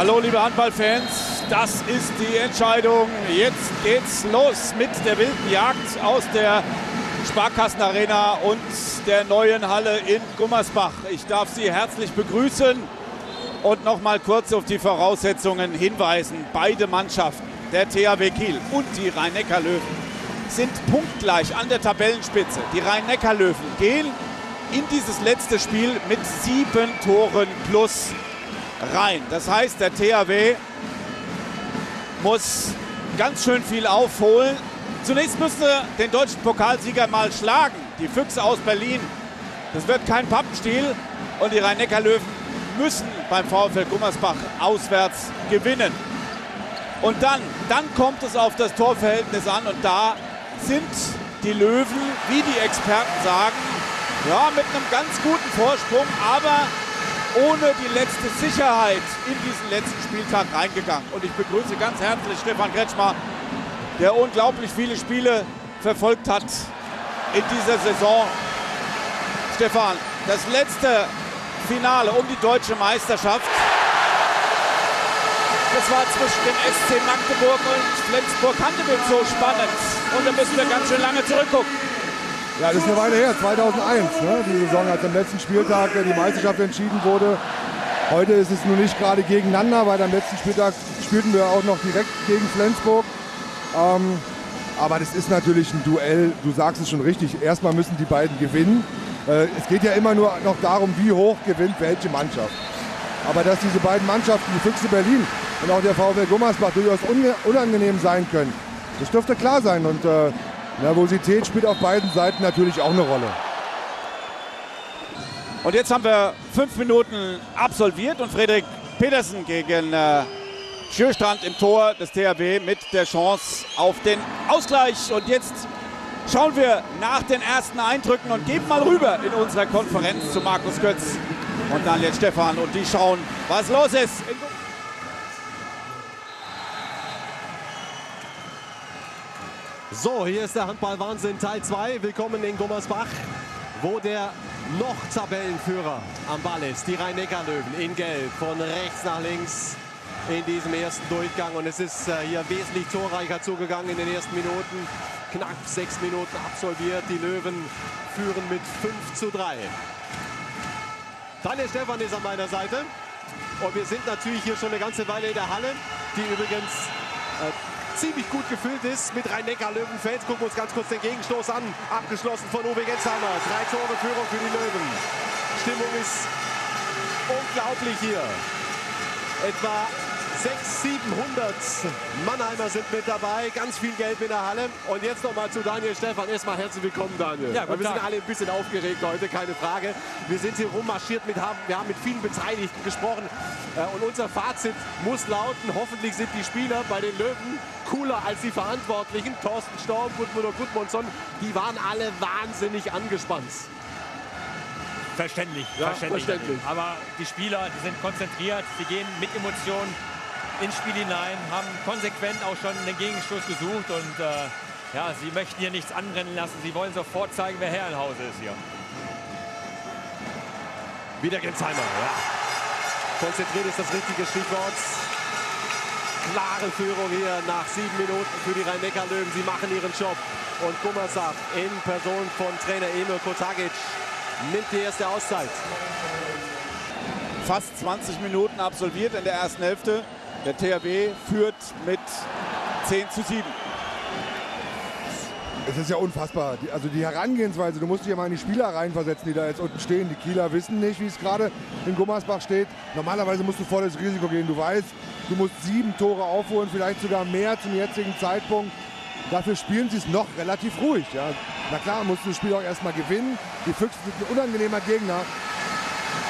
Hallo liebe Handballfans, das ist die Entscheidung. Jetzt geht's los mit der wilden Jagd aus der Sparkassenarena und der neuen Halle in Gummersbach. Ich darf Sie herzlich begrüßen und noch mal kurz auf die Voraussetzungen hinweisen. Beide Mannschaften, der THW Kiel und die Rhein-Neckar-Löwen, sind punktgleich an der Tabellenspitze. Die Rhein-Neckar-Löwen gehen in dieses letzte Spiel mit sieben Toren plus rein. Das heißt, der THW muss ganz schön viel aufholen. Zunächst wir den deutschen Pokalsieger mal schlagen. Die Füchse aus Berlin. Das wird kein Pappenstiel. Und die Rhein-Neckar-Löwen müssen beim VfL Gummersbach auswärts gewinnen. Und dann, dann kommt es auf das Torverhältnis an. Und da sind die Löwen, wie die Experten sagen, ja, mit einem ganz guten Vorsprung, aber ohne die letzte Sicherheit in diesen letzten Spieltag reingegangen. Und ich begrüße ganz herzlich Stefan Kretschmer, der unglaublich viele Spiele verfolgt hat in dieser Saison. Stefan, das letzte Finale um die deutsche Meisterschaft, das war zwischen dem SC Magdeburg und Flensburg-Handewitt so spannend. Und da müssen wir ganz schön lange zurückgucken. Ja, das ist eine Weile her, 2001, ne? die Saison, als am letzten Spieltag die Meisterschaft entschieden wurde. Heute ist es nur nicht gerade gegeneinander, weil am letzten Spieltag spielten wir auch noch direkt gegen Flensburg. Ähm, aber das ist natürlich ein Duell, du sagst es schon richtig, erstmal müssen die beiden gewinnen. Äh, es geht ja immer nur noch darum, wie hoch gewinnt welche Mannschaft. Aber dass diese beiden Mannschaften, die Füchse Berlin und auch der VfL Gummersbach, durchaus unangenehm sein können, das dürfte klar sein. Und äh, Nervosität spielt auf beiden Seiten natürlich auch eine Rolle. Und jetzt haben wir fünf Minuten absolviert und Friedrich Petersen gegen äh, Schürstrand im Tor des THW mit der Chance auf den Ausgleich. Und jetzt schauen wir nach den ersten Eindrücken und geben mal rüber in unserer Konferenz zu Markus Götz und Daniel Stefan. Und die schauen, was los ist. So, hier ist der Handballwahnsinn Teil 2. Willkommen in Gummersbach, wo der noch Tabellenführer am Ball ist. Die Rhein-Neckar-Löwen in Gelb, von rechts nach links in diesem ersten Durchgang. Und es ist äh, hier wesentlich torreicher zugegangen in den ersten Minuten. Knapp sechs Minuten absolviert. Die Löwen führen mit 5 zu 3. Daniel Stefan ist an meiner Seite. Und wir sind natürlich hier schon eine ganze Weile in der Halle, die übrigens ziemlich gut gefüllt ist mit Rhein-Neckar-Löwen-Fans. Gucken wir uns ganz kurz den Gegenstoß an. Abgeschlossen von Uwe Gensheimer. Drei Tore Führung für die Löwen. Stimmung ist unglaublich hier. Etwa 600, 700 Mannheimer sind mit dabei. Ganz viel Gelb in der Halle. Und jetzt noch mal zu Daniel Stefan. Erstmal herzlich willkommen, Daniel. Ja, wir sind alle ein bisschen aufgeregt heute, keine Frage. Wir sind hier rummarschiert, mit, haben, wir haben mit vielen Beteiligten gesprochen. Äh, und unser Fazit muss lauten, hoffentlich sind die Spieler bei den Löwen cooler als die Verantwortlichen. Thorsten Storm, Gudmundur Gudmundsson, die waren alle wahnsinnig angespannt. Verständlich, Ja, verständlich. verständlich. Aber die Spieler, die sind konzentriert, sie gehen mit Emotionen ins Spiel hinein, haben konsequent auch schon den Gegenstoß gesucht und äh, ja, sie möchten hier nichts anrennen lassen. Sie wollen sofort zeigen, wer Herr im Hause ist hier. Wieder Gensheimer, ja. Konzentriert ist das richtige Stichwort. Klare Führung hier nach sieben Minuten für die Rhein-Neckar-Löwen. Sie machen ihren Job. Und Gummersbach in Person von Trainer Emil Kotagic nimmt die erste Auszeit. Fast 20 Minuten absolviert in der ersten Hälfte. Der THW führt mit 10 zu 7. Es ist ja unfassbar. Die, also die Herangehensweise, du musst dich ja mal in die Spieler reinversetzen, die da jetzt unten stehen. Die Kieler wissen nicht, wie es gerade in Gummersbach steht. Normalerweise musst du voll ins Risiko gehen. Du weißt, du musst sieben Tore aufholen, vielleicht sogar mehr zum jetzigen Zeitpunkt. Dafür spielen sie es noch relativ ruhig. Ja. Na klar, musst du das Spiel auch erstmal gewinnen. Die Füchse sind ein unangenehmer Gegner.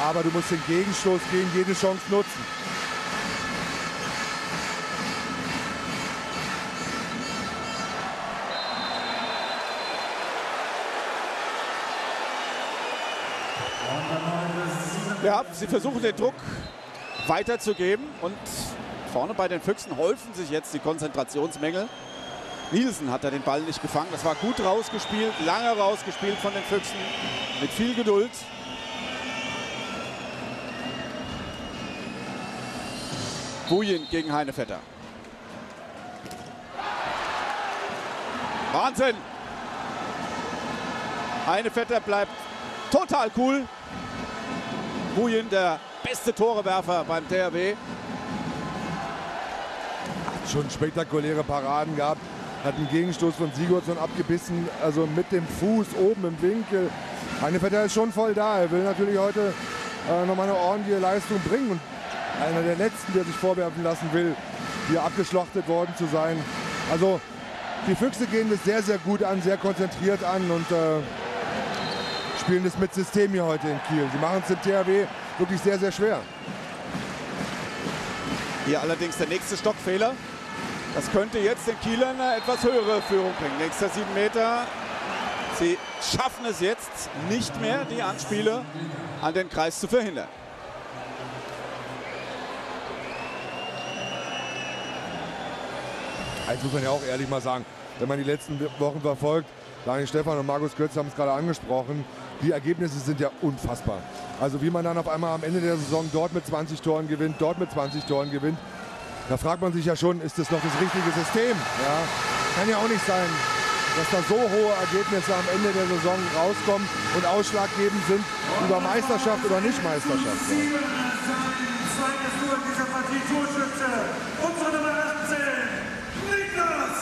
Aber du musst den Gegenstoß gehen, jede Chance nutzen. Ja, sie versuchen den Druck weiterzugeben und vorne bei den Füchsen häufen sich jetzt die Konzentrationsmängel. Nielsen hat da den Ball nicht gefangen. Das war gut rausgespielt, lange rausgespielt von den Füchsen, mit viel Geduld. Bujen gegen Heinevetter. Wahnsinn! Heinevetter bleibt total cool. Bujen, der beste Torewerfer beim THW. Hat schon spektakuläre Paraden gehabt. Hat einen Gegenstoß von Sigurdsson abgebissen, also mit dem Fuß oben im Winkel. Heinevetter ist schon voll da. Er will natürlich heute äh, nochmal eine ordentliche Leistung bringen. Und einer der Letzten, der sich vorwerfen lassen will, hier abgeschlachtet worden zu sein. Also die Füchse gehen das sehr, sehr gut an, sehr konzentriert an und äh, spielen das mit System hier heute in Kiel. Sie machen es im THW wirklich sehr, sehr schwer. Hier allerdings der nächste Stockfehler. Das könnte jetzt den Kielern eine etwas höhere Führung bringen. Nächster 7 Meter. Sie schaffen es jetzt nicht mehr, die Anspiele an den Kreis zu verhindern. Jetzt muss man ja auch ehrlich mal sagen, wenn man die letzten Wochen verfolgt, Daniel Stefan und Markus Götz haben es gerade angesprochen, die Ergebnisse sind ja unfassbar. Also wie man dann auf einmal am Ende der Saison dort mit 20 Toren gewinnt, dort mit 20 Toren gewinnt, da fragt man sich ja schon, ist das noch das richtige System? Ja, kann ja auch nicht sein, dass da so hohe Ergebnisse am Ende der Saison rauskommen und ausschlaggebend sind über Meisterschaft oder nicht Meisterschaft. Ja. Zweites Tor dieser Partie Torschütze, unsere Nummer 18, Niklas!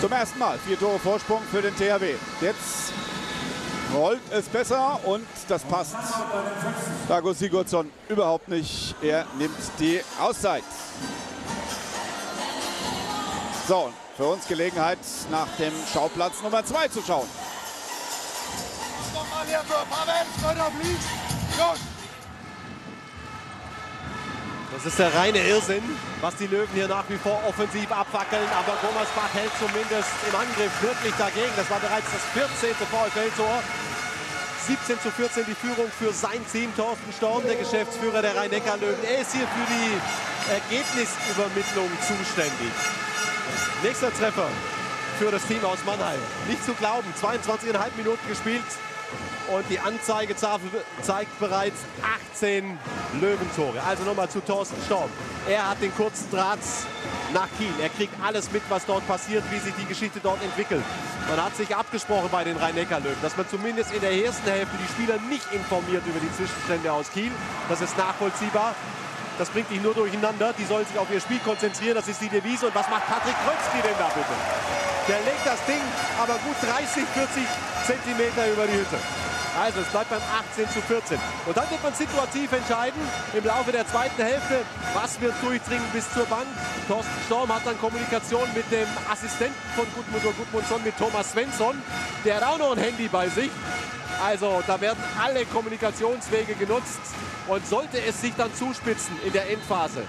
Zum ersten Mal vier Tore Vorsprung für den THW. Jetzt rollt es besser und das passt Dago Sigurdsson überhaupt nicht. Er nimmt die Auszeit. So, für uns Gelegenheit nach dem Schauplatz Nummer 2 zu schauen. Nochmal hier für Pavel, auf links. Los! Das ist der reine Irrsinn, was die Löwen hier nach wie vor offensiv abwackeln. Aber Gommersbach hält zumindest im Angriff wirklich dagegen. Das war bereits das 14. VfL-Tor. 17 zu 14 die Führung für sein Team. Thorsten Storm, der Geschäftsführer der Rhein-Neckar-Löwen. Er ist hier für die Ergebnisübermittlung zuständig. Nächster Treffer für das Team aus Mannheim. Nicht zu glauben, 22,5 Minuten gespielt. Und die Anzeige zeigt bereits 18 Löwentore. Also nochmal zu Thorsten Storm. Er hat den kurzen Draht nach Kiel. Er kriegt alles mit, was dort passiert, wie sich die Geschichte dort entwickelt. Man hat sich abgesprochen bei den Rhein-Neckar-Löwen, dass man zumindest in der ersten Hälfte die Spieler nicht informiert über die Zwischenstände aus Kiel. Das ist nachvollziehbar. Das bringt dich nur durcheinander. Die sollen sich auf ihr Spiel konzentrieren. Das ist die Devise. Und was macht Patrick Krötzky denn da bitte? Der legt das Ding aber gut 30, 40 Zentimeter über die Hütte. Also es bleibt beim 18 zu 14. Und dann wird man situativ entscheiden im Laufe der zweiten Hälfte, was wird durchdringen bis zur Bank. Thorsten Storm hat dann Kommunikation mit dem Assistenten von Gudmundur Gudmundsson, mit Thomas Svensson. Der hat auch noch ein Handy bei sich. Also da werden alle Kommunikationswege genutzt. Und sollte es sich dann zuspitzen in der Endphase,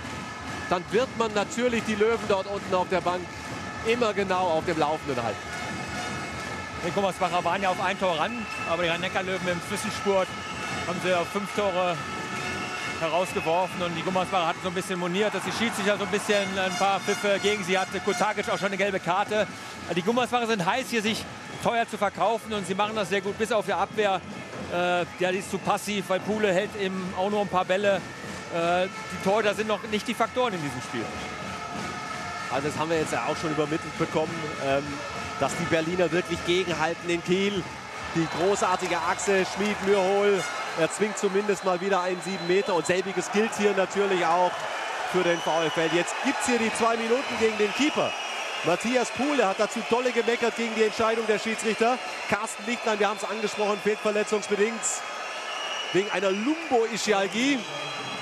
dann wird man natürlich die Löwen dort unten auf der Bank immer genau auf dem Laufenden halten. Die Gummersbacher waren ja auf ein Tor ran, aber die Rhein-Neckar-Löwen im Zwischenspurt haben sie auf fünf Tore herausgeworfen und die Gummersbacher hatten so ein bisschen moniert, dass die Schiedsrichter so ein bisschen ein paar Pfiffe gegen sie hatte. Kotakic auch schon eine gelbe Karte. Die Gummersbacher sind heiß, hier sich teuer zu verkaufen und sie machen das sehr gut, bis auf die Abwehr. Äh, ja, die ist zu passiv, weil Pule hält eben auch nur ein paar Bälle. Äh, die Torhüter sind noch nicht die Faktoren in diesem Spiel. Also das haben wir jetzt ja auch schon übermittelt bekommen, ähm, dass die Berliner wirklich gegenhalten in Kiel. Die großartige Achse Schmid-Mürhol er zwingt zumindest mal wieder einen 7 Meter und selbiges gilt hier natürlich auch für den VfL. Jetzt gibt es hier die zwei Minuten gegen den Keeper. Matthias Puhle hat dazu dolle gemeckert gegen die Entscheidung der Schiedsrichter. Carsten Lichtlein, wir haben es angesprochen, fehlt verletzungsbedingt wegen einer Lumbo-Ischialgie.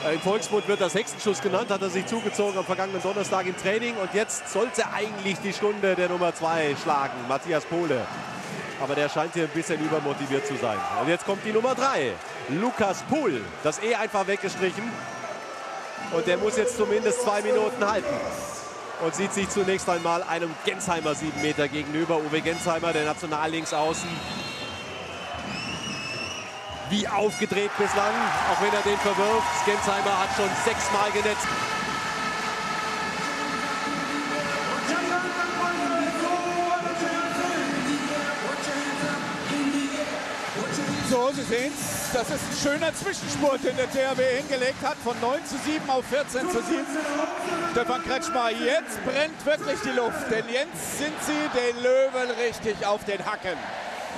Äh, Im Volksmund wird das Hexenschuss genannt, hat er sich zugezogen am vergangenen Donnerstag im Training. Und jetzt sollte eigentlich die Stunde der Nummer 2 schlagen, Matthias Pohle. Aber der scheint hier ein bisschen übermotiviert zu sein. Und jetzt kommt die Nummer 3, Lukas Pohl. Das E einfach weggestrichen. Und der muss jetzt zumindest zwei Minuten halten und sieht sich zunächst einmal einem Gensheimer 7 Meter gegenüber. Uwe Gensheimer, der Nationallinksaußen. Wie aufgedreht bislang, auch wenn er den verwirft. Gensheimer hat schon sechsmal genetzt. So, Sie sehen es, das ist ein schöner Zwischenspurt, den der THW hingelegt hat, von 9 zu 7 auf 14 zu 7. Stefan Kretschmer, jetzt brennt wirklich die Luft, denn jetzt sind sie den Löwen richtig auf den Hacken.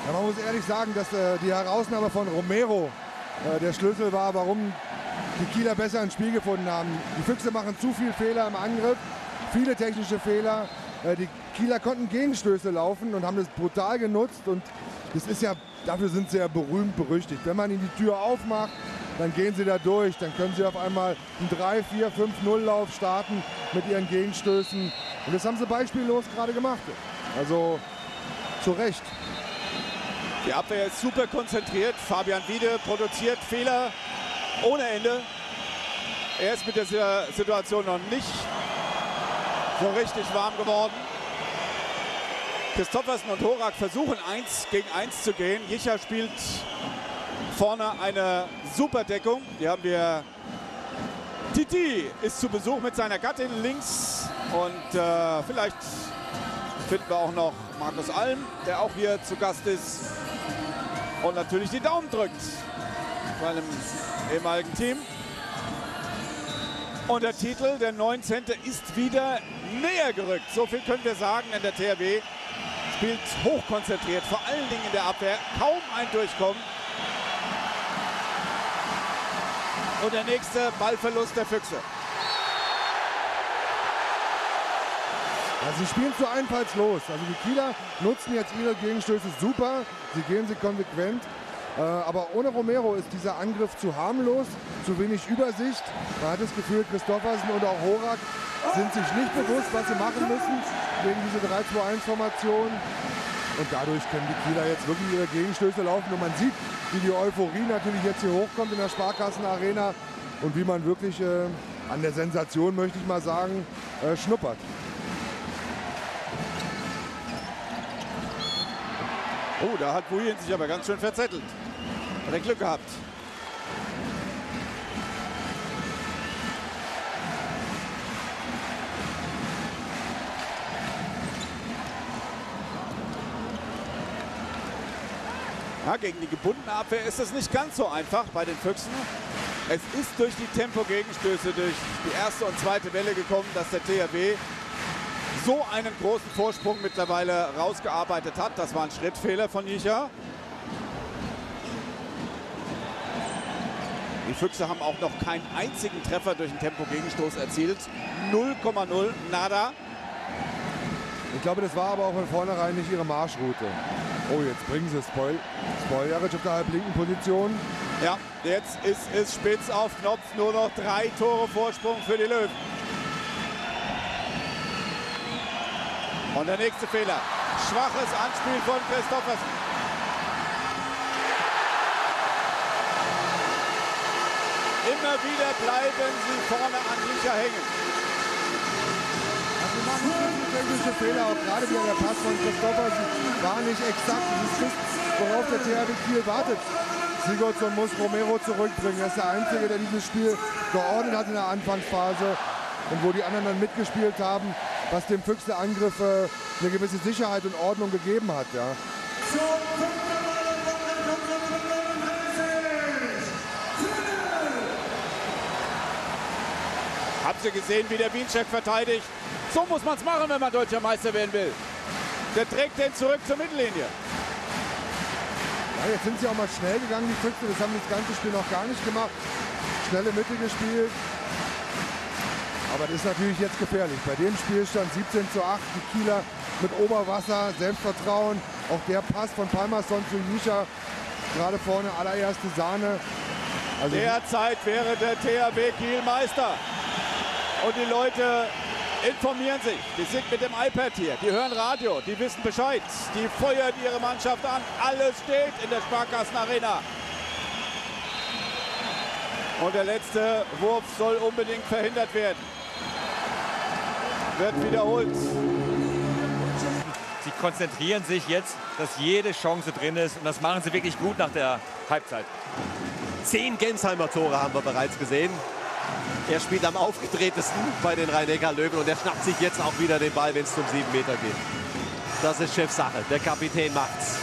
Ja, man muss ehrlich sagen, dass äh, die Herausnahme von Romero äh, der Schlüssel war, warum die Kieler besser ins Spiel gefunden haben. Die Füchse machen zu viele Fehler im Angriff, viele technische Fehler. Äh, die Kieler konnten Gegenstöße laufen und haben das brutal genutzt. Und das ist ja, dafür sind sie ja berühmt berüchtigt. Wenn man ihnen die Tür aufmacht, dann gehen sie da durch. Dann können sie auf einmal einen 3, 4, 5, 0 Lauf starten mit ihren Gegenstößen. Und das haben sie beispiellos gerade gemacht. Also zu Recht. Die Abwehr ist super konzentriert. Fabian Wiede produziert Fehler ohne Ende. Er ist mit der Situation noch nicht so richtig warm geworden. Christoffersen und Horak versuchen 1 gegen 1 zu gehen. Jicher spielt vorne eine super Deckung. Hier haben wir Titi ist zu Besuch mit seiner Gattin links und äh, vielleicht finden wir auch noch Markus Alm, der auch hier zu Gast ist und natürlich die Daumen drückt seinem ehemaligen Team. Und der Titel, der 19. ist wieder näher gerückt. So viel können wir sagen, denn der THW spielt hochkonzentriert, vor allen Dingen in der Abwehr. Kaum ein Durchkommen. Und der nächste Ballverlust der Füchse. Also sie spielen zu einfallslos. Also die Kieler nutzen jetzt ihre Gegenstöße super. Sie gehen sie konsequent. Äh, aber ohne Romero ist dieser Angriff zu harmlos, zu wenig Übersicht. Man hat das Gefühl, Christoffersen und auch Horak sind sich nicht bewusst, was sie machen müssen gegen diese 3-2-1-Formation. Und dadurch können die Kieler jetzt wirklich ihre Gegenstöße laufen. Und man sieht, wie die Euphorie natürlich jetzt hier hochkommt in der Sparkassen-Arena und wie man wirklich äh, an der Sensation, möchte ich mal sagen, äh, schnuppert. Oh, da hat Bujen sich aber ganz schön verzettelt. Hat er Glück gehabt. Ja, gegen die gebundene Abwehr ist es nicht ganz so einfach bei den Füchsen. Es ist durch die Tempo-Gegenstöße, durch die erste und zweite Welle gekommen, dass der THW so einen großen Vorsprung mittlerweile rausgearbeitet hat. Das war ein Schrittfehler von Jicha. Die Füchse haben auch noch keinen einzigen Treffer durch den Tempo-Gegenstoß erzielt. 0,0, nada. Ich glaube, das war aber auch von vornherein nicht ihre Marschroute. Oh, jetzt bringen sie Spoil. Spoljaric auf der halblinken Position. Ja, jetzt ist es spitz auf Knopf. Nur noch drei Tore Vorsprung für die Löwen. Und der nächste Fehler. Schwaches Anspiel von Christoffersen. Immer wieder bleiben sie vorne an Licher hängen. Also machen technische Fehler, auch gerade wieder der Pass von Christoffersen war nicht exakt. Das ist worauf der THW Kiel wartet. Sigurdsson muss Romero zurückbringen. Er ist der Einzige, der dieses Spiel geordnet hat in der Anfangsphase und wo die anderen dann mitgespielt haben was dem Füchse-Angriff äh, eine gewisse Sicherheit und Ordnung gegeben hat. Ja. Haben Sie gesehen, wie der Wiencheck verteidigt? So muss man es machen, wenn man deutscher Meister werden will. Der trägt den zurück zur Mittellinie. Ja, jetzt sind sie auch mal schnell gegangen, die Füchse. Das haben das ganze Spiel noch gar nicht gemacht. Schnelle Mitte gespielt. Aber das ist natürlich jetzt gefährlich. Bei dem Spielstand 17 zu 8, die Kieler mit Oberwasser, Selbstvertrauen. Auch der Pass von Palmerson zu Jischa, gerade vorne allererste Sahne. Also Derzeit wäre der THW Kiel Meister. Und die Leute informieren sich. Die sind mit dem iPad hier. Die hören Radio. Die wissen Bescheid. Die feuern ihre Mannschaft an. Alles steht in der Sparkassen Arena. Und der letzte Wurf soll unbedingt verhindert werden wird wiederholt. Sie konzentrieren sich jetzt, dass jede Chance drin ist. Und das machen sie wirklich gut nach der Halbzeit. Zehn Gensheimer Tore haben wir bereits gesehen. Er spielt am aufgedrehtesten bei den rhein löwen und er schnappt sich jetzt auch wieder den Ball, wenn es zum 7 Meter geht. Das ist Chefsache. Der Kapitän macht's.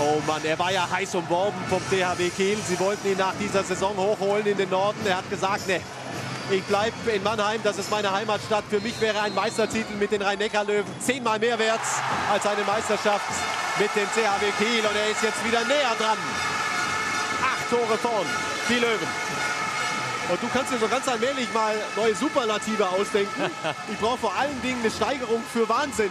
Oh Mann, er war ja heiß umworben vom THW Kiel. Sie wollten ihn nach dieser Saison hochholen in den Norden. Er hat gesagt, ne, ich bleibe in Mannheim, das ist meine Heimatstadt. Für mich wäre ein Meistertitel mit den Rhein-Neckar-Löwen zehnmal mehr wert als eine Meisterschaft mit dem THW Kiel. Und er ist jetzt wieder näher dran. Acht Tore vorn, die Löwen. Und du kannst dir so ganz allmählich mal neue Superlative ausdenken. Ich brauche vor allen Dingen eine Steigerung für Wahnsinn.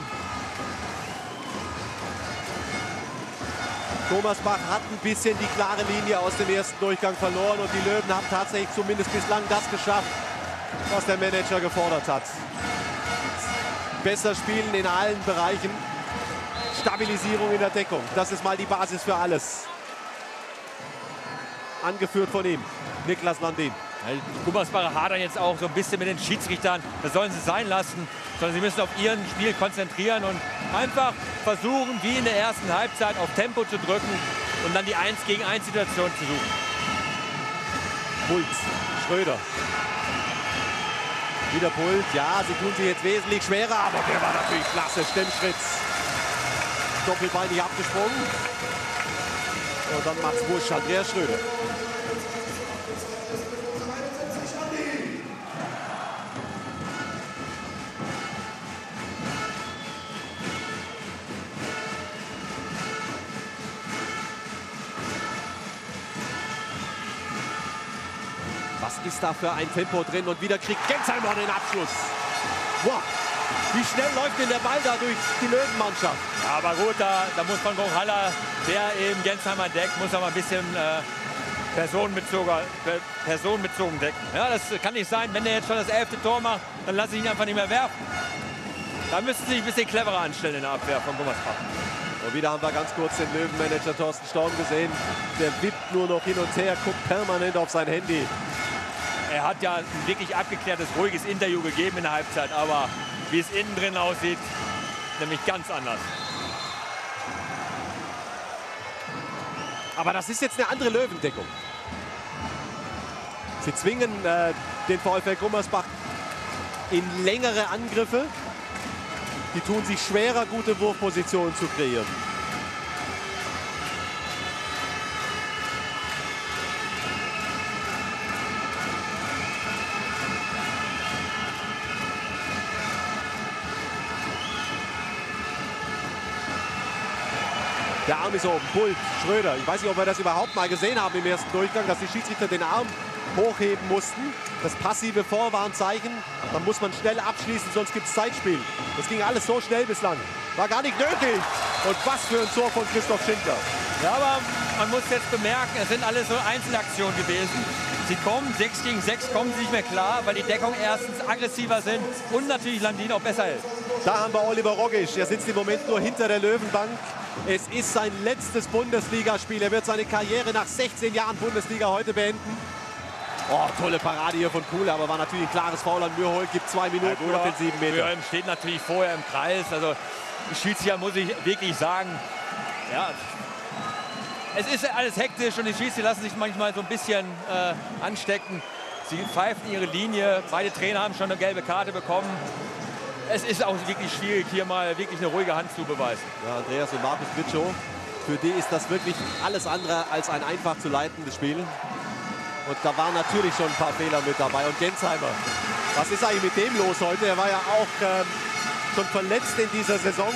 Thomas Bach hat ein bisschen die klare Linie aus dem ersten Durchgang verloren und die Löwen haben tatsächlich zumindest bislang das geschafft, was der Manager gefordert hat. Besser spielen in allen Bereichen. Stabilisierung in der Deckung. Das ist mal die Basis für alles. Angeführt von ihm, Niklas Landin. Gummersbacher hadern jetzt auch so ein bisschen mit den Schiedsrichtern. Das sollen sie sein lassen, sondern sie müssen auf ihren Spiel konzentrieren und einfach versuchen, wie in der ersten Halbzeit auf Tempo zu drücken und dann die 1 gegen 1 Situation zu suchen. Puls, Schröder. Wieder Pult. Ja, sie tun sich jetzt wesentlich schwerer, aber der war natürlich klasse. Stemmschritt. Doppelbeinig abgesprungen. Und dann macht's Busch, Andreas Schröder. Ist da für ein Tempo drin? Und wieder kriegt Gensheimer den Abschluss. Wow. Wie schnell läuft denn der Ball da durch die Löwenmannschaft? Ja, aber gut, da, da muss von Haller, der eben Gensheimer deckt, muss aber ein bisschen äh, personenbezogen, personenbezogen decken. Ja, das kann nicht sein, wenn er jetzt schon das elfte Tor macht, dann lasse ich ihn einfach nicht mehr werfen. Da müssten sie sich ein bisschen cleverer anstellen in der Abwehr von Gummersbach. Und wieder haben wir ganz kurz den Löwenmanager Thorsten Storm gesehen. Der wippt nur noch hin und her, guckt permanent auf sein Handy. Er hat ja ein wirklich abgeklärtes, ruhiges Interview gegeben in der Halbzeit, aber wie es innen drin aussieht, nämlich ganz anders. Aber das ist jetzt eine andere Löwendeckung. Sie zwingen äh, den VfL Gummersbach in längere Angriffe. Die tun sich schwerer, gute Wurfpositionen zu kreieren. Der Arm ist oben. Pult, Schröder. Ich weiß nicht, ob wir das überhaupt mal gesehen haben im ersten Durchgang, dass die Schiedsrichter den Arm hochheben mussten. Das passive Vorwarnzeichen. Dann muss man schnell abschließen, sonst gibt es Zeitspiel. Das ging alles so schnell bislang. War gar nicht nötig. Und was für ein Tor von Christoph Schindler. Ja, aber man muss jetzt bemerken, es sind alles so Einzelaktionen gewesen. Sie kommen 6 gegen 6, kommen sie nicht mehr klar, weil die Deckung erstens aggressiver sind und natürlich Landin auch besser hält. Da haben wir Oliver Rogisch. Er sitzt im Moment nur hinter der Löwenbank. Es ist sein letztes Bundesligaspiel. Er wird seine Karriere nach 16 Jahren Bundesliga heute beenden. Oh, tolle Parade hier von Kuhle, aber war natürlich ein klares Foul an Mürholt. Gibt zwei Minuten ja, auf den sieben Meter. Mürholm steht natürlich vorher im Kreis. Also Schiedsrichter muss ich wirklich sagen, ja, es ist alles hektisch und die Schiedsrichter lassen sich manchmal so ein bisschen äh, anstecken. Sie pfeifen ihre Linie. Beide Trainer haben schon eine gelbe Karte bekommen. Es ist auch wirklich schwierig, hier mal wirklich eine ruhige Hand zu beweisen. Ja, Andreas und Markus Britschow, für die ist das wirklich alles andere als ein einfach zu leitendes Spiel. Und da waren natürlich schon ein paar Fehler mit dabei. Und Gensheimer, was ist eigentlich mit dem los heute? Er war ja auch ähm, schon verletzt in dieser Saison.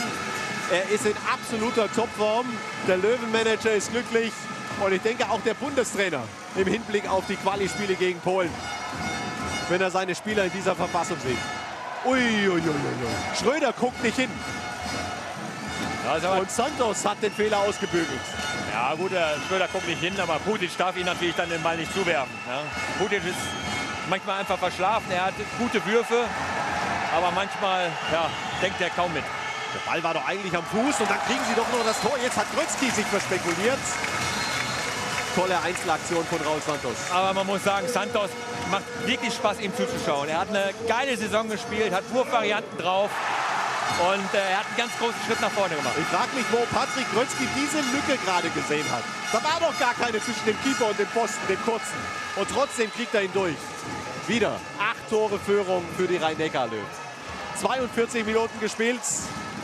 Er ist in absoluter Topform. Der Löwenmanager ist glücklich. Und ich denke auch der Bundestrainer im Hinblick auf die Quali-Spiele gegen Polen. Wenn er seine Spieler in dieser Verfassung sieht. Uiuiui. Schröder guckt nicht hin. Und Santos hat den Fehler ausgebügelt. Ja gut, der Schröder guckt nicht hin, aber Putic darf ihn natürlich dann den Ball nicht zuwerfen. Ja. Putic ist manchmal einfach verschlafen. Er hat gute Würfe, aber manchmal ja, denkt er kaum mit. Der Ball war doch eigentlich am Fuß und dann kriegen sie doch noch das Tor. Jetzt hat Grötzky sich verspekuliert. Tolle Einzelaktion von Raul Santos. Aber man muss sagen, Santos macht wirklich Spaß, ihm zuzuschauen. Er hat eine geile Saison gespielt, hat Wurfvarianten drauf. Und äh, er hat einen ganz großen Schritt nach vorne gemacht. Ich frage mich, wo Patrick Grötzky diese Lücke gerade gesehen hat. Da war doch gar keine zwischen dem Keeper und dem Posten, dem kurzen. Und trotzdem kriegt er ihn durch. Wieder acht Tore Führung für die Rhein-Neckar-Löwen. 42 Minuten gespielt.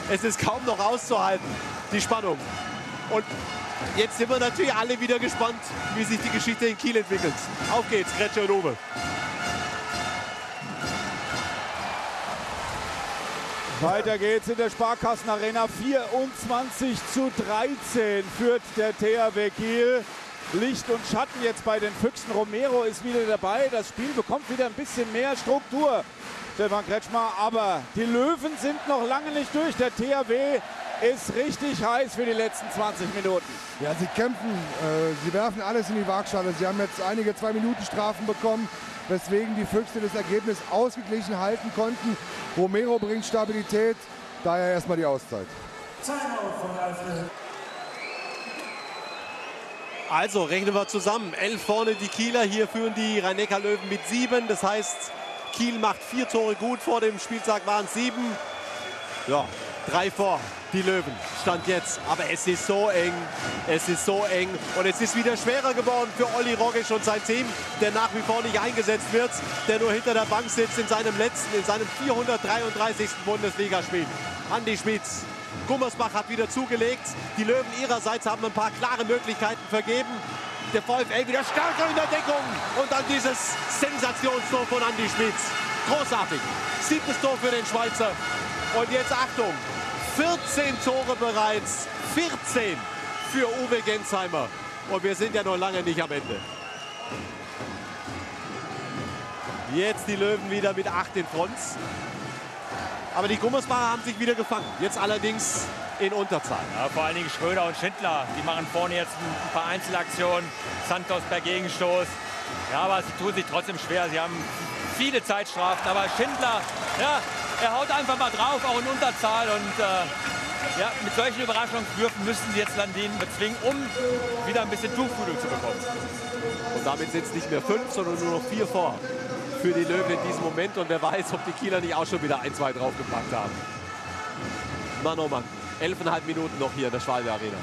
Es ist kaum noch auszuhalten, die Spannung. Und jetzt sind wir natürlich alle wieder gespannt, wie sich die Geschichte in Kiel entwickelt. Auf geht's, Gretscher und Uwe. Weiter geht's in der Sparkassenarena. 24 zu 13 führt der THW Kiel. Licht und Schatten jetzt bei den Füchsen. Romero ist wieder dabei. Das Spiel bekommt wieder ein bisschen mehr Struktur. Stefan Kretschmer, aber die Löwen sind noch lange nicht durch. Der THW ist richtig heiß für die letzten 20 Minuten. Ja, sie kämpfen, äh, sie werfen alles in die Waagschale. Sie haben jetzt einige Zwei-Minuten-Strafen bekommen, weswegen die Füchse das Ergebnis ausgeglichen halten konnten. Romero bringt Stabilität, daher erstmal die Auszeit. Also rechnen wir zusammen. Elf vorne die Kieler. Hier führen die Rhein-Neckar-Löwen mit sieben. Das heißt, Kiel macht vier Tore gut. Vor dem Spieltag waren es sieben. Ja, drei vor die Löwen. Stand jetzt. Aber es ist so eng. Es ist so eng. Und es ist wieder schwerer geworden für Olli Rogisch und sein Team, der nach wie vor nicht eingesetzt wird, der nur hinter der Bank sitzt in seinem letzten, in seinem 433. Bundesligaspiel. Andi Schmitz. Gummersbach hat wieder zugelegt. Die Löwen ihrerseits haben ein paar klare Möglichkeiten vergeben. Der VfL wieder stärker in der Deckung. Und dann dieses Sensationstor von Andi Schmitz. Großartig. Siebtes Tor für den Schweizer. Und jetzt Achtung. 14 Tore bereits. 14 für Uwe Gensheimer. Und wir sind ja noch lange nicht am Ende. Jetzt die Löwen wieder mit 8 in Front. Aber die Gummersbacher haben sich wieder gefangen. Jetzt allerdings in Unterzahl. Ja, vor allen Dingen Schröder und Schindler. Die machen vorne jetzt ein paar Einzelaktionen. Santos per Gegenstoß. Ja, aber sie tun sich trotzdem schwer. Sie haben viele Zeitstrafen. Aber Schindler, ja, er haut einfach mal drauf, auch in Unterzahl. Und äh, ja, mit solchen Überraschungswürfen müssen sie jetzt Landin bezwingen, um wieder ein bisschen Tuchfühlung zu bekommen. Und damit sind es nicht mehr fünf, sondern nur noch vier vor für die Löwen in diesem Moment. Und wer weiß, ob die Kieler nicht auch schon wieder ein, zwei draufgepackt haben. Mann, oh Mann. Elfeinhalb Minuten noch hier in der Schwalbe Arena.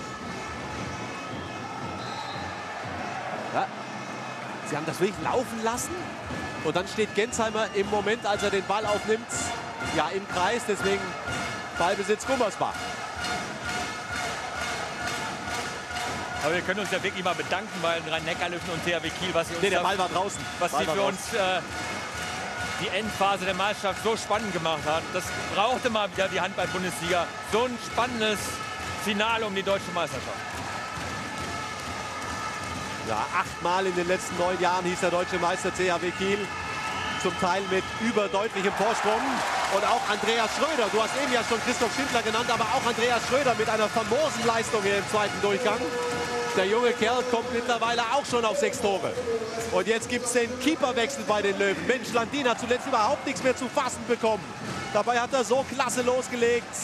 Sie haben das wirklich laufen lassen. Und dann steht Gensheimer im Moment, als er den Ball aufnimmt, ja im Kreis. Deswegen Ballbesitz Gummersbach. Aber wir können uns ja wirklich mal bedanken bei den Rhein-Neckar-Löwen und THW Kiel, was sie uns Nee, der Ball war draußen. was Ball sie für draußen. uns äh, die Endphase der Meisterschaft so spannend gemacht hat. Das brauchte mal wieder die Handball-Bundesliga. So ein spannendes Finale um die deutsche Meisterschaft. Ja, achtmal in den letzten neun Jahren hieß der deutsche Meister CHW Kiel. Zum Teil mit überdeutlichem Vorsprung. Und auch Andreas Schröder, du hast eben ja schon Christoph Schindler genannt, aber auch Andreas Schröder mit einer famosen Leistung hier im zweiten Durchgang. Der junge Kerl kommt mittlerweile auch schon auf sechs Tore. Und jetzt gibt es den Keeperwechsel bei den Löwen. Mensch, Landin hat zuletzt überhaupt nichts mehr zu fassen bekommen. Dabei hat er so klasse losgelegt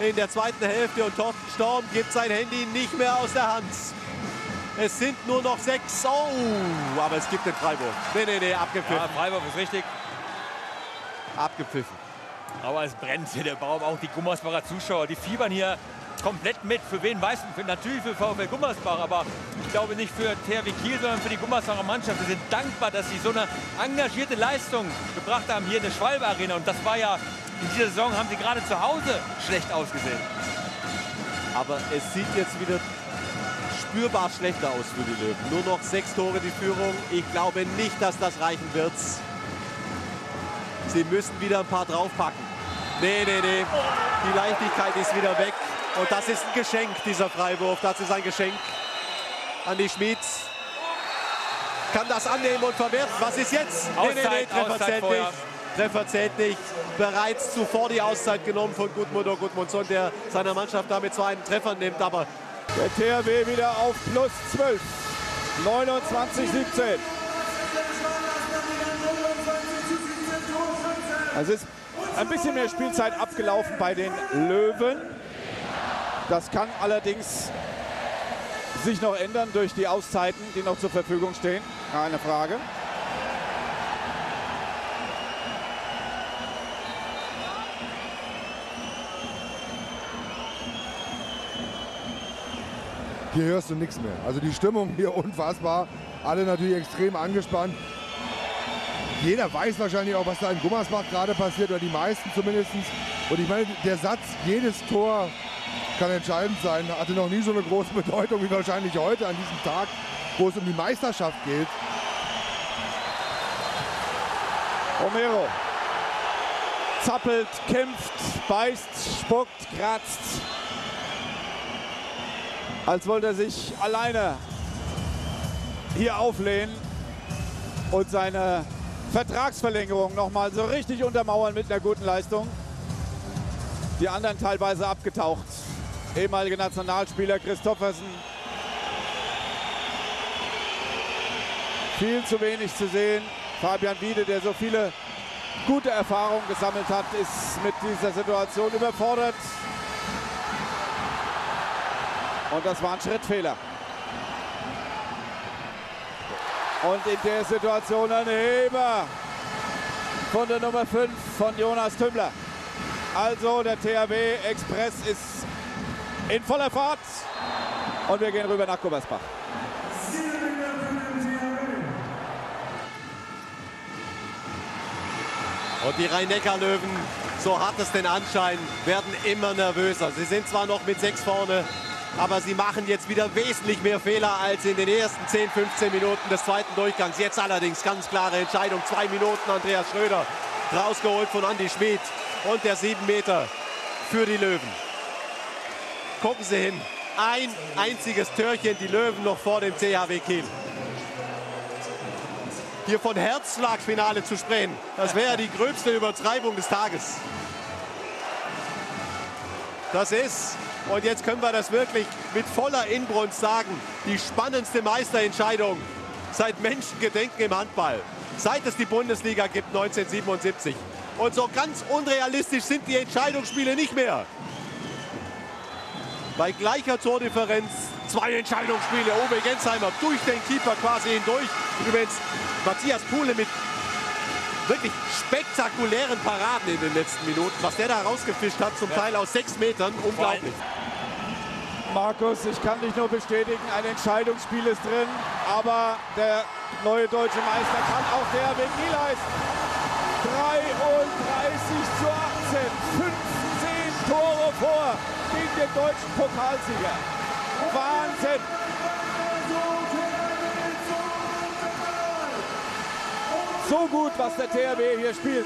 in der zweiten Hälfte. Und Thorsten Storm gibt sein Handy nicht mehr aus der Hand. Es sind nur noch sechs. Oh, aber es gibt den Freiburg. Nee, nee, nee, abgepfiffen. Ja, Freiburg ist richtig. Abgepfiffen. Aber es brennt hier der Baum. Auch die Gummersbacher Zuschauer, die fiebern hier komplett mit. Für wen weiß man? Natürlich für VfL Gummersbach, aber ich glaube nicht für THW Kiel, sondern für die Gummersbacher Mannschaft. Wir sind dankbar, dass sie so eine engagierte Leistung gebracht haben hier in der Schwalbe Arena. Und das war ja, in dieser Saison haben sie gerade zu Hause schlecht ausgesehen. Aber es sieht jetzt wieder spürbar schlechter aus für die Löwen. Nur noch sechs Tore die Führung. Ich glaube nicht, dass das reichen wird. Sie müssen wieder ein paar draufpacken. Nee, nee, nee. Die Leichtigkeit ist wieder weg. Und das ist ein Geschenk, dieser Freiwurf. Das ist ein Geschenk an die Schmieds. Kann das annehmen und verwerten. Was ist jetzt? Auszeit, Treffer Auszeit zählt vorher. nicht. Treffer zählt nicht. Bereits zuvor die Auszeit genommen von Gudmundur Gudmundsson, der seiner Mannschaft damit zwar einen Treffer nimmt, aber Der THW wieder auf plus 12. 29, 17. Also es ist ein bisschen mehr Spielzeit abgelaufen bei den Löwen. Das kann allerdings sich noch ändern durch die Auszeiten, die noch zur Verfügung stehen. Keine Frage. Hier hörst du nichts mehr. Also die Stimmung hier unfassbar. Alle natürlich extrem angespannt. Jeder weiß wahrscheinlich auch, was da in Gummersbach gerade passiert, oder die meisten zumindest. Und ich meine, der Satz, jedes Tor kann entscheidend sein. Hatte noch nie so eine große Bedeutung wie wahrscheinlich heute an diesem Tag, wo es um die Meisterschaft geht. Romero zappelt, kämpft, beißt, spuckt, kratzt. Als wollte er sich alleine hier auflehnen und seine Vertragsverlängerung noch mal so richtig untermauern mit einer guten Leistung. Die anderen teilweise abgetaucht. Ehemaliger Nationalspieler Christoffersen. Viel zu wenig zu sehen. Fabian Wiede, der so viele gute Erfahrungen gesammelt hat, ist mit dieser Situation überfordert. Und das war ein Schrittfehler. Und in der Situation ein Heber von der Nummer 5 von Jonas Tümmler. Also der THW Express ist in voller Fahrt. Und wir gehen rüber nach Gummersbach. Und die Rhein-Neckar-Löwen, so hat es den Anschein, werden immer nervöser. Sie sind zwar noch mit sechs vorne, aber sie machen jetzt wieder wesentlich mehr Fehler als in den ersten 10, 15 Minuten des zweiten Durchgangs. Jetzt allerdings ganz klare Entscheidung. Zwei Minuten Andreas Schröder rausgeholt von Andy Schmid und der sieben Meter für die Löwen. Gucken Sie hin. Ein einziges Törchen, die Löwen noch vor dem THW Kiel hier von Herzschlagfinale zu sprechen. Das wäre die gröbste Übertreibung des Tages. Das ist, und jetzt können wir das wirklich mit voller Inbrunst sagen, die spannendste Meisterentscheidung seit Menschengedenken im Handball. Seit es die Bundesliga gibt 1977. Und so ganz unrealistisch sind die Entscheidungsspiele nicht mehr. Bei gleicher Tordifferenz zwei Entscheidungsspiele. Uwe Gensheimer durch den Keeper quasi hindurch. Übrigens Matthias Puhle mit wirklich spektakulären Paraden in den letzten Minuten. Was der da rausgefischt hat, zum Teil aus sechs Metern, unglaublich. Markus, ich kann dich nur bestätigen, ein Entscheidungsspiel ist drin, aber der neue deutsche Meister kann auch der Kiel leisten. 33 zu 18, 15 Tore vor gegen den deutschen Pokalsieger. Wahnsinn! So gut, was der THW hier spielt.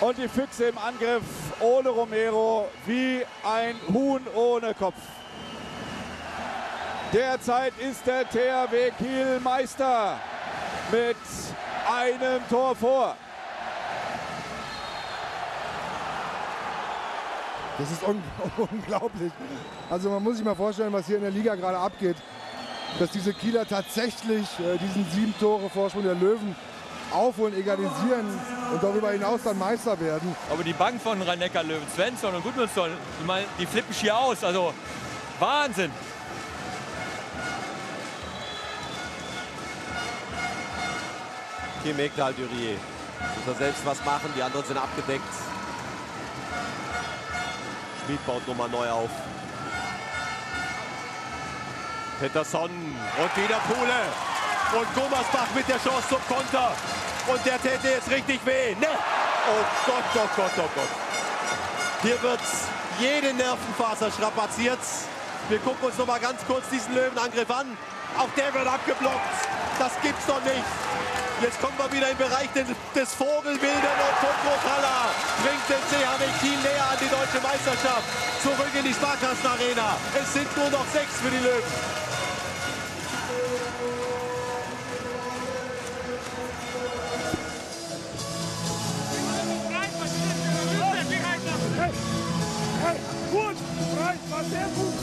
Und die Füchse im Angriff ohne Romero wie ein Huhn ohne Kopf. Derzeit ist der THW Kiel Meister mit einem Tor vor. Das ist un unglaublich. Also man muss sich mal vorstellen, was hier in der Liga gerade abgeht dass diese Kieler tatsächlich äh, diesen sieben Tore Vorsprung der Löwen aufholen, egalisieren und darüber hinaus dann Meister werden. Aber die Bank von rhein löwen Svensson und Gudmundsson, die, die flippen schier aus. Also Wahnsinn. Kim Ekdal Durier. Muss er selbst was machen, die anderen sind abgedeckt. Schmid baut nochmal neu auf. Pettersson und wieder Pule. Und Gummersbach mit der Chance zum Konter. Und der täte jetzt richtig weh. Ne? Oh Gott, oh Gott, oh Gott. Hier wird jede Nervenfaser strapaziert. Wir gucken uns noch mal ganz kurz diesen Löwenangriff an. Auch der wird abgeblockt. Das gibt's doch nicht. Jetzt kommen wir wieder im Bereich des, des Vogelwilden und Tokotala bringt den CHW Kiel näher an die deutsche Meisterschaft. Zurück in die Sparkassenarena. Es sind nur noch sechs für die Löwen.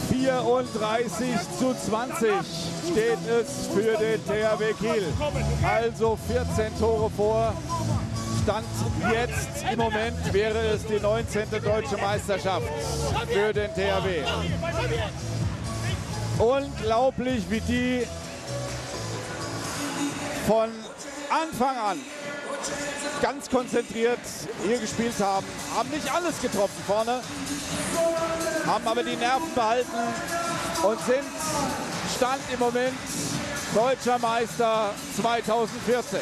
34 zu 20 steht es für den THW Kiel. Also 14 Tore vor. Stand jetzt im Moment wäre es die 19. deutsche Meisterschaft für den THW. Unglaublich, wie die von Anfang an ganz konzentriert hier gespielt haben. Haben nicht alles getroffen vorne, haben aber die Nerven behalten und sind Stand im Moment deutscher Meister 2014.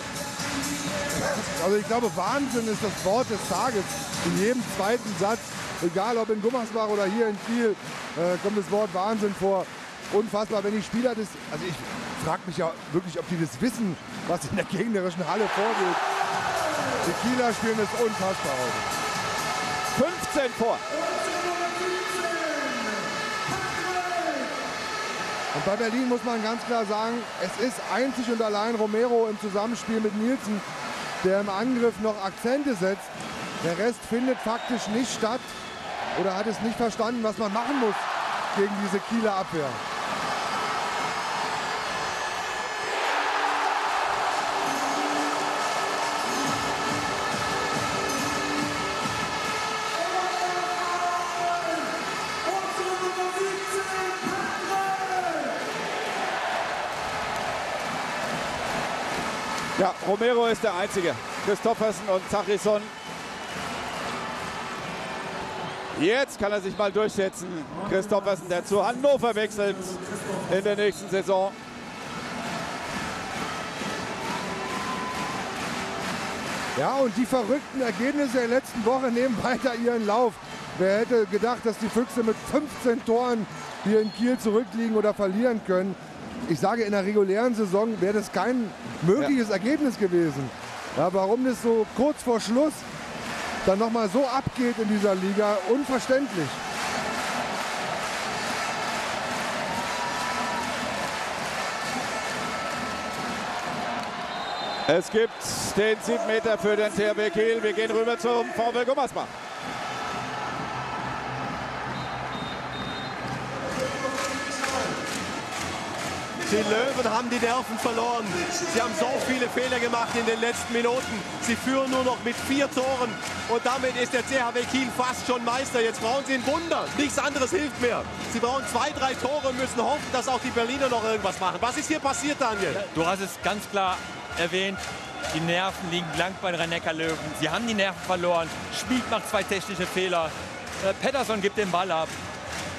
Also ich glaube, Wahnsinn ist das Wort des Tages. In jedem zweiten Satz, egal ob in Gummersbach oder hier in Kiel, äh, kommt das Wort Wahnsinn vor. Unfassbar, wenn die Spieler das, also ich frage mich ja wirklich, ob die das wissen, was in der gegnerischen Halle vorgeht. Die Kieler spielen es unfassbar heute. 15 vor. Und bei Berlin muss man ganz klar sagen, es ist einzig und allein Romero im Zusammenspiel mit Nielsen, der im Angriff noch Akzente setzt. Der Rest findet faktisch nicht statt oder hat es nicht verstanden, was man machen muss gegen diese Kieler Abwehr. Ja, Romero ist der Einzige. Christoffersen und Zachrisson. Jetzt kann er sich mal durchsetzen. Christoffersen, der zu Hannover wechselt in der nächsten Saison. Ja, und die verrückten Ergebnisse der letzten Woche nehmen weiter ihren Lauf. Wer hätte gedacht, dass die Füchse mit 15 Toren hier in Kiel zurückliegen oder verlieren können? Ich sage, in der regulären Saison wäre das kein mögliches ja. Ergebnis gewesen. Ja, warum das so kurz vor Schluss dann nochmal so abgeht in dieser Liga, unverständlich. Es gibt den 7 Meter für den THW Kiel. Wir gehen rüber zum VW Gummersbach. Die Löwen haben die Nerven verloren. Sie haben so viele Fehler gemacht in den letzten Minuten. Sie führen nur noch mit vier Toren. Und damit ist der CHW Kiel fast schon Meister. Jetzt brauchen sie ein Wunder. Nichts anderes hilft mehr. Sie brauchen zwei, drei Tore und müssen hoffen, dass auch die Berliner noch irgendwas machen. Was ist hier passiert, Daniel? Du hast es ganz klar erwähnt. Die Nerven liegen blank bei den rhein löwen Sie haben die Nerven verloren. Schmied macht zwei technische Fehler. Äh, Pettersson gibt den Ball ab.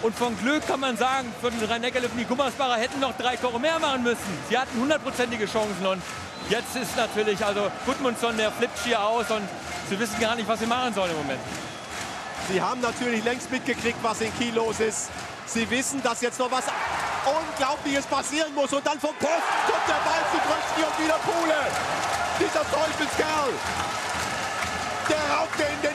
Und von Glück kann man sagen, für den Rhein-Neckar-Löwen, die Gummersbacher hätten noch drei Tore mehr machen müssen. Sie hatten hundertprozentige Chancen und jetzt ist natürlich, also Gudmundsson, der flippt hier aus und sie wissen gar nicht, was sie machen sollen im Moment. Sie haben natürlich längst mitgekriegt, was in Kiel los ist. Sie wissen, dass jetzt noch was Unglaubliches passieren muss. Und dann vom Posten kommt der Ball zu Brötzky und wieder Pule. Dieser Teufelskerl. Der raubt in den.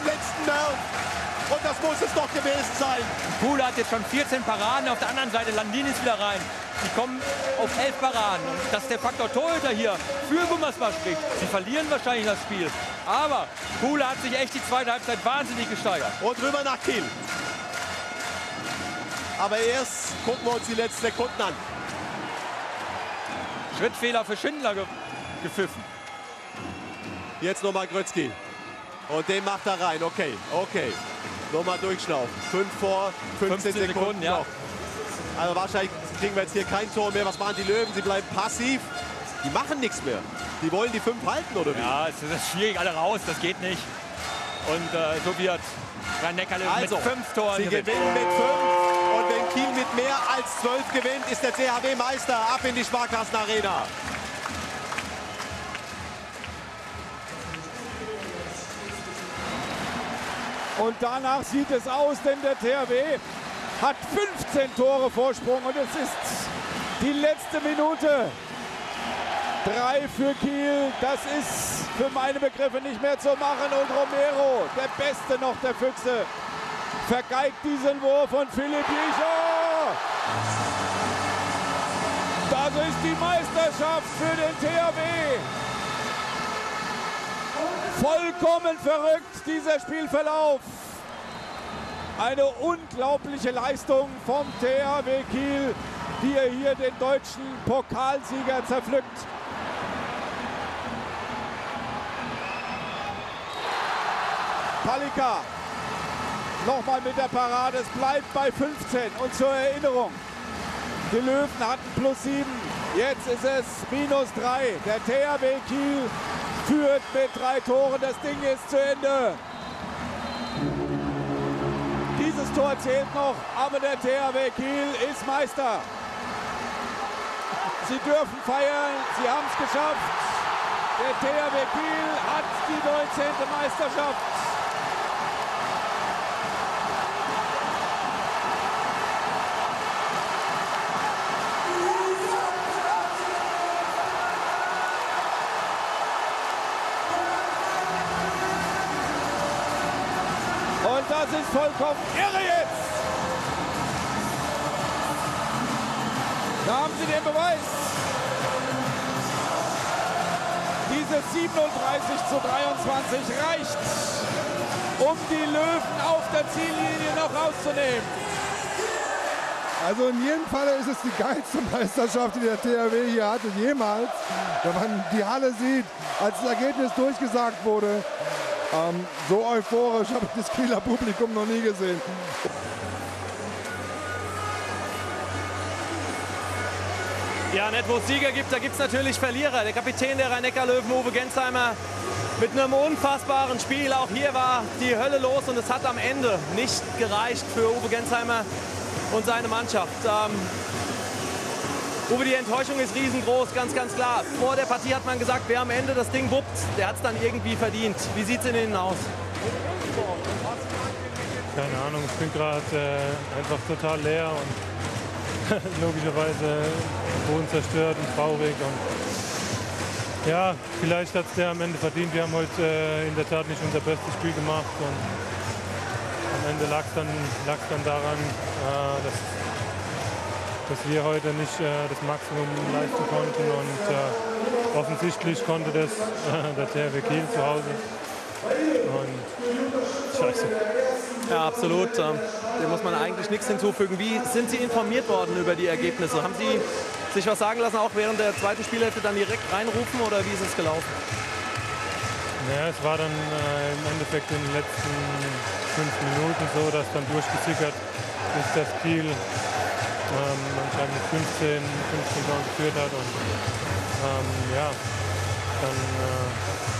Und das muss es doch gewesen sein. Pula hat jetzt schon 14 Paraden. Auf der anderen Seite Landini ist wieder rein. Die kommen auf 11 Paraden. Und dass der Faktor Torhüter hier für Gummersbach spricht. Sie verlieren wahrscheinlich das Spiel. Aber Pula hat sich echt die zweite Halbzeit wahnsinnig gesteigert. Und rüber nach Kiel. Aber erst gucken wir uns die letzten Sekunden an. Schrittfehler für Schindler ge gepfiffen. Jetzt nochmal Grötzky. Und den macht er rein. Okay, okay. Nochmal durchschnaufen. 5 vor, 15, 15 Sekunden, Sekunden ja. Also wahrscheinlich kriegen wir jetzt hier kein Tor mehr. Was machen die Löwen? Sie bleiben passiv. Die machen nichts mehr. Die wollen die 5 halten, oder wie? Ja, es ist schwierig. Alle raus, das geht nicht. Und äh, so wird Rhein-Neckar-Löwen also, mit 5 Toren Sie gewinnen mit 5. Und wenn Kiel mit mehr als 12 gewinnt, ist der CHW Meister. Ab in die Sparkassen Und danach sieht es aus, denn der THW hat 15 Tore Vorsprung und es ist die letzte Minute. Drei für Kiel, das ist für meine Begriffe nicht mehr zu machen. Und Romero, der Beste noch der Füchse, vergeigt diesen Wurf von Philipp Jicher. Das ist die Meisterschaft für den THW. Vollkommen verrückt dieser Spielverlauf. Eine unglaubliche Leistung vom THW Kiel, wie er hier den deutschen Pokalsieger zerpflückt. Palika nochmal mit der Parade. Es bleibt bei 15. Und zur Erinnerung, die Löwen hatten plus 7. Jetzt ist es minus 3. Der THW Kiel führt mit drei Toren. Das Ding ist zu Ende. Dieses Tor zählt noch, aber der THW Kiel ist Meister. Sie dürfen feiern, sie haben es geschafft. Der THW Kiel hat die 19. Meisterschaft. Vollkommen irre jetzt. Da haben Sie den Beweis. Diese 37 zu 23 reicht, um die Löwen auf der Ziellinie noch rauszunehmen. Also in jedem Fall ist es die geilste Meisterschaft, die der THW hier hatte, jemals. Wenn man die Halle sieht, als das Ergebnis durchgesagt wurde, ähm, so euphorisch habe ich das Kieler Publikum noch nie gesehen. Ja, nicht wo es Sieger gibt, da gibt es natürlich Verlierer. Der Kapitän der Rhein-Neckar-Löwen, Uwe Gensheimer, mit einem unfassbaren Spiel. Auch hier war die Hölle los und es hat am Ende nicht gereicht für Uwe Gensheimer und seine Mannschaft. Ähm, Uwe, die Enttäuschung ist riesengroß, ganz, ganz klar. Vor der Partie hat man gesagt, wer am Ende das Ding wuppt, der hat es dann irgendwie verdient. Wie sieht es in Ihnen aus? Keine Ahnung, ich bin gerade äh, einfach total leer und logischerweise Boden zerstört und traurig. Und ja, vielleicht hat es der am Ende verdient. Wir haben heute äh, in der Tat nicht unser bestes Spiel gemacht und am Ende lag es dann, dann daran, äh, dass, dass wir heute nicht äh, das Maximum leisten konnten und äh, offensichtlich konnte das äh, der THW Kiel zu Hause. Und scheiße. Ja, absolut. Ähm, dem muss man eigentlich nichts hinzufügen. Wie sind Sie informiert worden über die Ergebnisse? Haben Sie sich was sagen lassen, auch während der zweiten Spielhälfte dann direkt reinrufen oder wie ist es gelaufen? Ja, es war dann äh, im Endeffekt in den letzten fünf Minuten so, dass dann durchgesickert ist, dass Kiel ähm, anscheinend mit 15, 15 Toren geführt hat. Und ähm, ja, dann äh,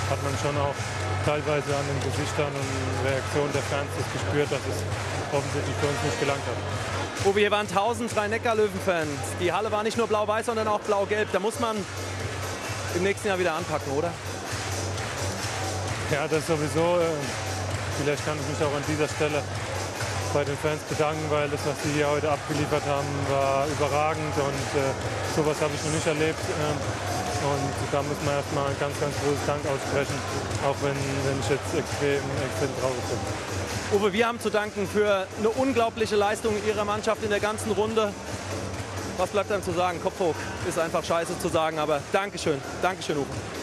hat man schon auch teilweise an den Gesichtern und Reaktionen der Fans das gespürt, dass es offensichtlich für uns nicht gelangt hat. Uwe, hier waren 1000 Rhein-Neckar-Löwen-Fans. Die Halle war nicht nur blau-weiß, sondern auch blau-gelb. Da muss man im nächsten Jahr wieder anpacken, oder? Ja, das sowieso. Äh, vielleicht kann ich mich auch an dieser Stelle bei den Fans bedanken, weil das, was sie hier heute abgeliefert haben, war überragend und äh, sowas habe ich noch nicht erlebt. Ähm, und da muss man erstmal ein ganz, ganz großes Dank aussprechen, auch wenn, wenn ich jetzt extrem, extrem traurig bin. Uwe, wir haben zu danken für eine unglaubliche Leistung Ihrer Mannschaft in der ganzen Runde. Was bleibt einem zu sagen? Kopf hoch. Ist einfach scheiße zu sagen, aber Dankeschön. Dankeschön, Uwe.